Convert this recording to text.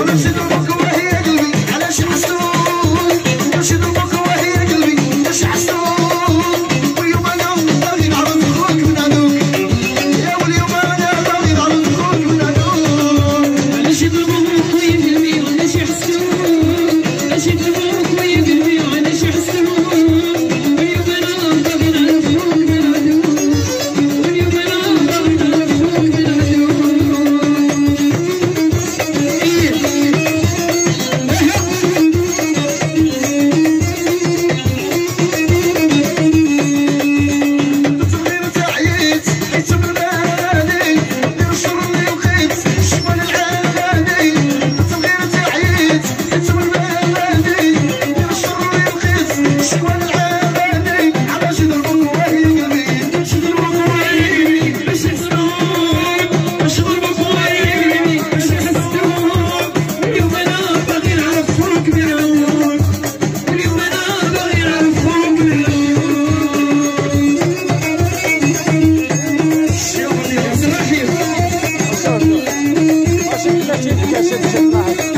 Anlaşıldı bakalım. Geçin, geçin, geçin.